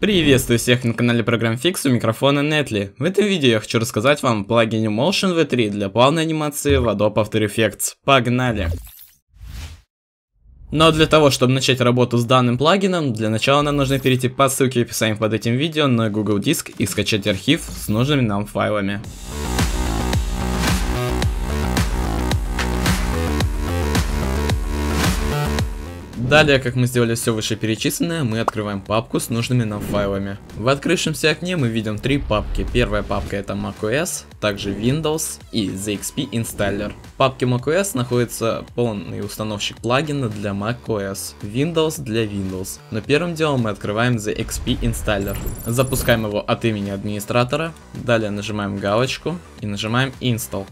Приветствую всех на канале Программ Fix, у микрофона Нетли. В этом видео я хочу рассказать вам о плагине Motion V3 для плавной анимации в Adobe After Effects. Погнали! Но для того, чтобы начать работу с данным плагином, для начала нам нужно перейти по ссылке в описании под этим видео на Google Диск и скачать архив с нужными нам файлами. Далее, как мы сделали все вышеперечисленное, мы открываем папку с нужными нам файлами. В открывшемся окне мы видим три папки. Первая папка это macOS, также Windows и ZXP Installer. В папке macOS находится полный установщик плагина для macOS, Windows для Windows. Но первым делом мы открываем ZXP Installer. Запускаем его от имени администратора, далее нажимаем галочку и нажимаем Install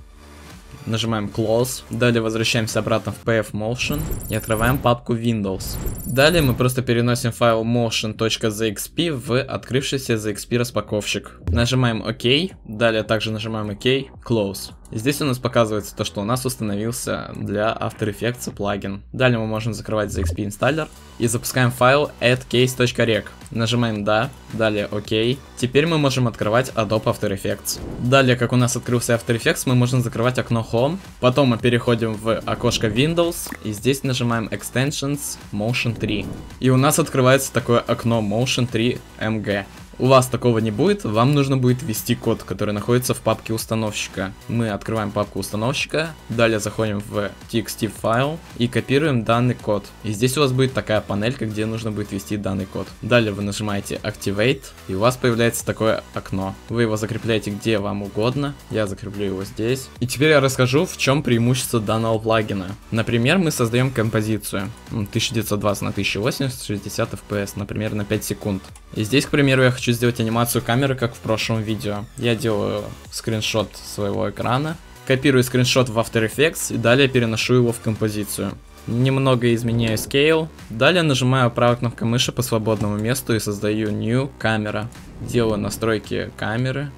нажимаем Close, далее возвращаемся обратно в PF Motion и открываем папку Windows. Далее мы просто переносим файл motion.zxp в открывшийся ZXP распаковщик. Нажимаем ОК, далее также нажимаем ОК, Close. Здесь у нас показывается то, что у нас установился для After Effects плагин. Далее мы можем закрывать ZXP инсталлер и запускаем файл addcase.rec. Нажимаем да, далее ОК. Теперь мы можем открывать Adobe After Effects. Далее, как у нас открылся After Effects, мы можем закрывать окно Home. Потом мы переходим в окошко Windows и здесь нажимаем Extensions Motion 3. И у нас открывается такое окно Motion 3 MG. У вас такого не будет, вам нужно будет ввести код, который находится в папке установщика. Мы открываем папку установщика, далее заходим в txt файл и копируем данный код. И здесь у вас будет такая панелька, где нужно будет ввести данный код. Далее вы нажимаете Activate, и у вас появляется такое окно. Вы его закрепляете где вам угодно, я закреплю его здесь. И теперь я расскажу, в чем преимущество данного плагина. Например, мы создаем композицию 1920 на 1080, 60 fps, например, на 5 секунд. И здесь, к примеру, я хочу хочу сделать анимацию камеры, как в прошлом видео. Я делаю скриншот своего экрана, копирую скриншот в After Effects и далее переношу его в композицию. Немного изменяю scale, далее нажимаю правой кнопкой мыши по свободному месту и создаю New Camera. Делаю настройки камеры,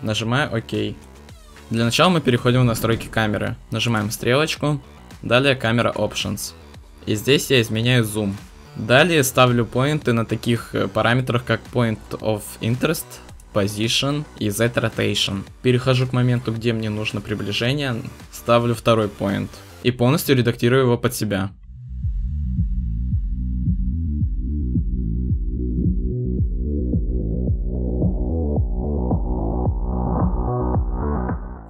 нажимаю ОК. Для начала мы переходим в настройки камеры, нажимаем стрелочку, далее камера Options. И здесь я изменяю зум. Далее ставлю поинты на таких э, параметрах, как Point of Interest, Position и Z Rotation. Перехожу к моменту, где мне нужно приближение, ставлю второй point и полностью редактирую его под себя.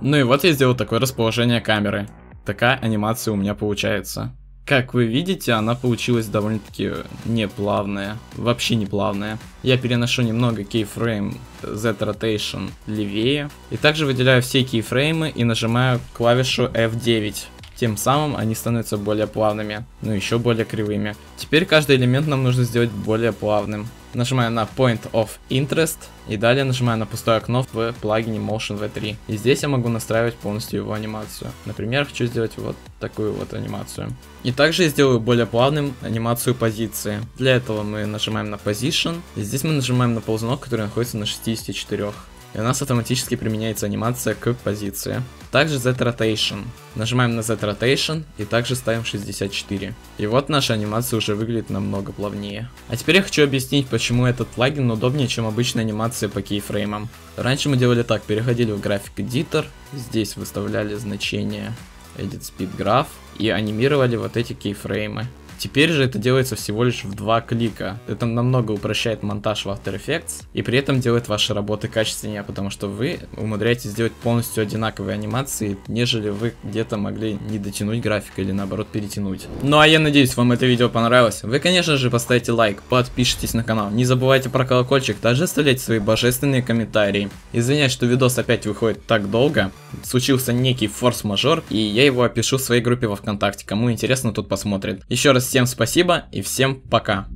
Ну и вот я сделал такое расположение камеры. Такая анимация у меня получается. Как вы видите, она получилась довольно-таки неплавная, вообще не плавная. Я переношу немного кейфрейм Z-Rotation левее. И также выделяю все кейфреймы и нажимаю клавишу F9. Тем самым они становятся более плавными, но еще более кривыми. Теперь каждый элемент нам нужно сделать более плавным. Нажимаю на Point of Interest и далее нажимаю на пустое окно в плагине Motion V3. И здесь я могу настраивать полностью его анимацию. Например, хочу сделать вот такую вот анимацию. И также сделаю более плавным анимацию позиции. Для этого мы нажимаем на Position. И здесь мы нажимаем на ползунок, который находится на 64 и у нас автоматически применяется анимация к позиции. Также Z-Rotation. Нажимаем на Z-Rotation и также ставим 64. И вот наша анимация уже выглядит намного плавнее. А теперь я хочу объяснить, почему этот плагин удобнее, чем обычная анимация по кейфреймам. Раньше мы делали так, переходили в график Editor, здесь выставляли значение Edit Speed Graph и анимировали вот эти кейфреймы. Теперь же это делается всего лишь в два клика. Это намного упрощает монтаж в After Effects и при этом делает ваши работы качественнее, потому что вы умудряетесь сделать полностью одинаковые анимации, нежели вы где-то могли не дотянуть график или наоборот перетянуть. Ну а я надеюсь, вам это видео понравилось. Вы, конечно же, поставите лайк, подпишитесь на канал, не забывайте про колокольчик, также оставляйте свои божественные комментарии. Извиняюсь, что видос опять выходит так долго, случился некий форс-мажор, и я его опишу в своей группе во Вконтакте, кому интересно, тут посмотрит. Еще раз Всем спасибо и всем пока.